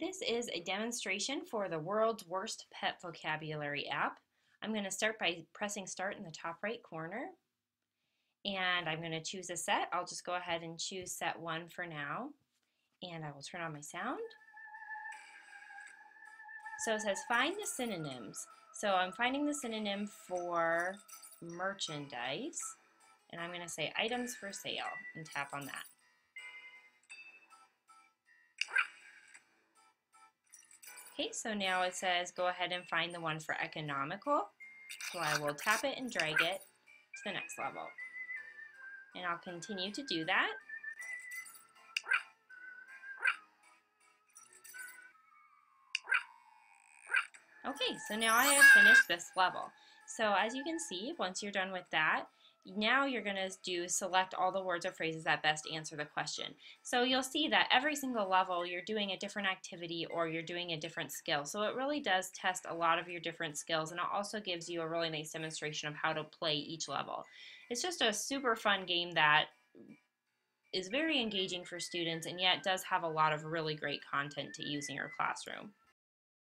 This is a demonstration for the world's worst pet vocabulary app. I'm going to start by pressing start in the top right corner. And I'm going to choose a set. I'll just go ahead and choose set one for now. And I will turn on my sound. So it says find the synonyms. So I'm finding the synonym for merchandise. And I'm going to say items for sale and tap on that. Okay, so now it says go ahead and find the one for economical. So I will tap it and drag it to the next level. And I'll continue to do that. Okay, so now I have finished this level. So as you can see, once you're done with that, now you're going to do select all the words or phrases that best answer the question. So you'll see that every single level you're doing a different activity or you're doing a different skill. So it really does test a lot of your different skills and it also gives you a really nice demonstration of how to play each level. It's just a super fun game that is very engaging for students and yet does have a lot of really great content to use in your classroom.